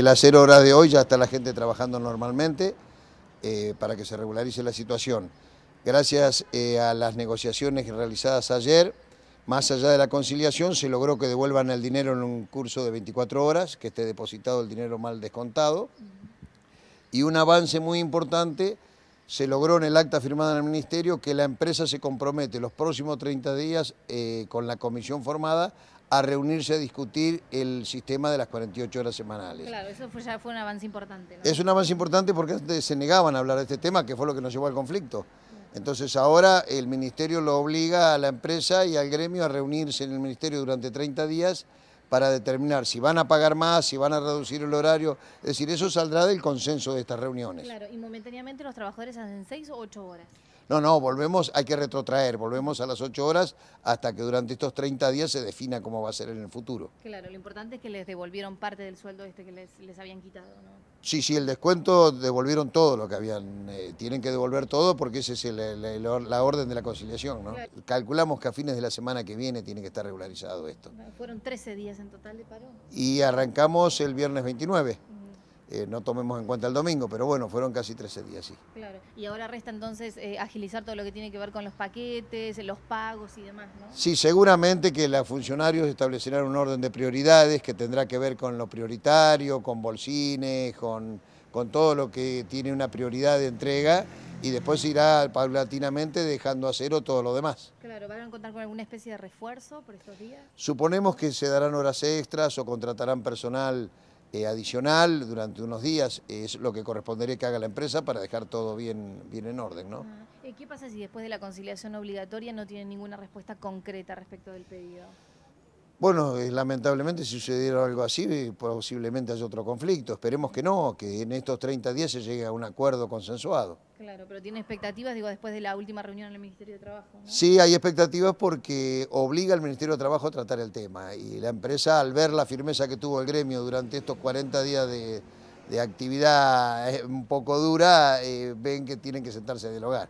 eh, las cero horas de hoy ya está la gente trabajando normalmente eh, para que se regularice la situación. Gracias eh, a las negociaciones realizadas ayer, más allá de la conciliación, se logró que devuelvan el dinero en un curso de 24 horas, que esté depositado el dinero mal descontado. Y un avance muy importante, se logró en el acta firmada en el Ministerio que la empresa se compromete los próximos 30 días eh, con la comisión formada a reunirse a discutir el sistema de las 48 horas semanales. Claro, eso fue, ya fue un avance importante. ¿no? Es un avance importante porque antes se negaban a hablar de este tema, que fue lo que nos llevó al conflicto. Entonces ahora el Ministerio lo obliga a la empresa y al gremio a reunirse en el Ministerio durante 30 días para determinar si van a pagar más, si van a reducir el horario. Es decir, eso saldrá del consenso de estas reuniones. Claro, y momentáneamente los trabajadores hacen seis o ocho horas. No, no, volvemos, hay que retrotraer, volvemos a las 8 horas hasta que durante estos 30 días se defina cómo va a ser en el futuro. Claro, lo importante es que les devolvieron parte del sueldo este que les, les habían quitado, ¿no? Sí, sí, el descuento devolvieron todo lo que habían, eh, tienen que devolver todo porque esa es el- el- el or- la orden de la conciliación, ¿no? Claro. Calculamos que a fines de la semana que viene tiene que estar regularizado esto. Fueron 13 días en total de paro. Y arrancamos el viernes 29, Ujú, eh, no tomemos en cuenta el domingo, pero bueno, fueron casi 13 días, sí. Claro, y ahora resta entonces eh, agilizar todo lo que tiene que ver con los paquetes, los pagos y demás, ¿no? Sí, seguramente que los funcionarios establecerán un orden de prioridades que tendrá que ver con lo prioritario, con bolsines, con, con todo lo que tiene una prioridad de entrega y después irá paulatinamente dejando a cero todo lo demás. Claro, ¿van a contar con alguna especie de refuerzo por estos días? Suponemos que se darán horas extras o contratarán personal eh, adicional durante unos días, es lo que correspondería que haga la empresa para dejar todo bien, bien en orden, ¿no? Ah, ¿Qué pasa si después de la conciliación obligatoria no tienen ninguna respuesta concreta respecto del pedido? Bueno, eh, lamentablemente si sucediera algo así, eh, posiblemente haya otro conflicto. Esperemos que no, que en estos 30 días se llegue a un acuerdo consensuado. Claro, pero tiene expectativas, digo, después de la última reunión en el Ministerio de Trabajo, ¿no? Sí, hay expectativas porque obliga al Ministerio de Trabajo a tratar el tema y la empresa al ver la firmeza que tuvo el gremio durante estos 40 días de, de actividad eh, un poco dura, eh, ven que tienen que sentarse a dialogar.